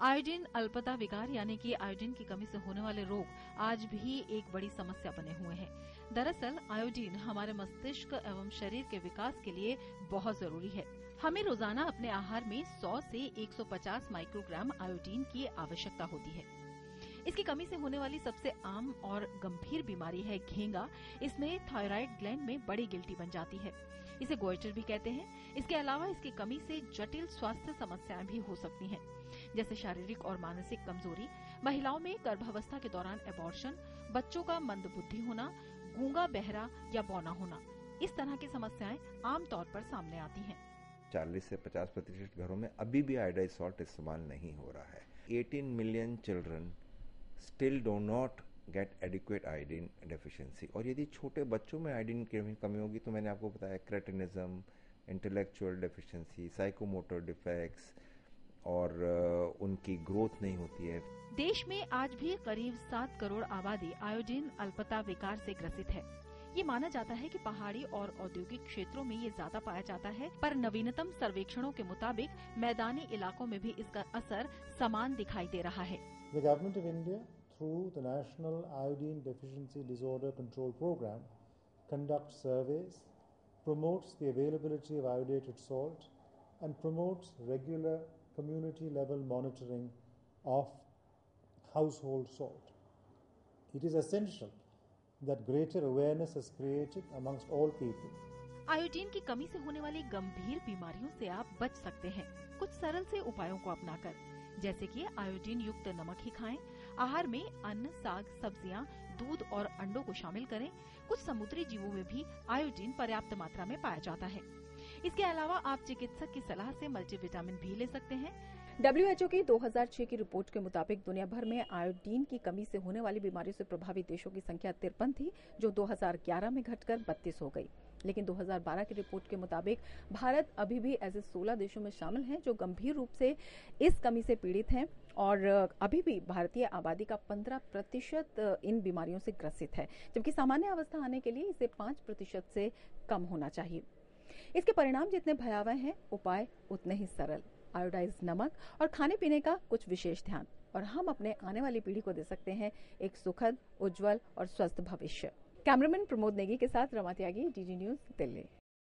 Iodine अल्पता विकार, यानी कि आयोडीन की कमी से होने वाले रोग, आज भी एक बड़ी समस्या बने हुए हैं। दरअसल, आयोडीन हमारे मस्तिष्क एवं शरीर के विकास के लिए बहुत ज़रूरी है। हमें रोज़ाना अपने आहार में 100 से 150 माइक्रोग्राम आयोडीन की आवश्यकता होती है। इसकी कमी से होने वाली सबसे आम और गंभीर बीमारी है घेंगा। इसमें थायराइड ग्लैंड में बड़ी गिल्टी बन जाती है। इसे गोइटर भी कहते हैं। इसके अलावा इसकी कमी से जटिल स्वास्थ्य समस्याएँ भी हो सकती हैं। जैसे शारीरिक और मानसिक कमज़ोरी, महिलाओं में गर्भावस्था के दौरान एबॉर्शन बच्चों का मंदबुद्धि होना, गूँगा बहरा या बौना होना, इस तरह की समस्याएँ आमतौर पर सामने आती हैं। 40 से 50 प्रतिशत घरों में अभी भी आयोडाइज सॉल्ट इस्तेमाल नहीं हो रहा है। 18 million children still do not get adequate iodine deficiency और यदि छोटे बच्चों में आयोडीन की कमी होगी तो मैंने आपको बताया cretinism intellectual deficiency psychomotor defects और uh, उनकी ग्रोथ नहीं होती है। देश में आज भी करीब सात करोड़ आबादी आयोडीन अल्पता विकार से ग्रसित है। ये माना जाता है कि पहाड़ी और औद्योगिक क्षेत्रों में ये ज़्यादा पाया जाता है पर नवीनतम सर्वेक्षणों के मुताबिक मैदानी इलाकों में भी इसका असर समान दिखाई दे रहा है। The Government of India, through the National Iodine Deficiency Disorder Control Program, conducts surveys, promotes the availability of iodated salt, and promotes regular community level monitoring of household salt. It is essential that greater awareness is created amongst all people. Iodine की कमी से होने वाली गंभीर बीमारियों से आप बच सकते हैं। कुछ सरल से उपायों को अपनाकर जैसे कि आयोडीन युक्त नमक ही खाएँ, आहार में अन्न साग सब्ज़ियाँ, दूध और अंडों को शामिल करें। कुछ समुद्री जीवों में भी आयोडीन पर्याप्त मात्रा में पाया जाता है। इसके अलावा आप चिकित्सक की सलाह से मल्टीविटामिन भी ले सकते हैं। डब्ल्यूएचओ की 2006 की रिपोर्ट के मुताबिक दुनिया भर में आयोडीन की कमी से होने वाली बीमारियों से प्रभावित देशों की संख्या तिरपन थी जो 2011 में घटकर 32 हो गई। लेकिन 2012 की रिपोर्ट के मुताबिक भारत अभी भी ऐसे 16 देशों में शामिल हैं जो गंभीर रूप से इस कमी से पीड़ित हैं और अभी भी भारतीय आबादी का 15 प्रतिशत इन बीमारियों से ग्रसित है, जबकि सामान्य अवस्था आने के लिए इसे 5 प्रतिशत से कम होना चाहिए। इसके परिणाम जितने भयावह हैं, उपाय उतने ही सरल। आयोडाइज नमक और खाने पीने का कुछ विशेष ध्यान, और हम अपने आने वाली पीढ़ी को दे सकते हैं एक सुखद, उज्जवल और स्वस्थ भविष्य। कैमरामैन प्रमोद नेगी के साथ रमा त्यागी डीजी न्यूज़ दिल्ली।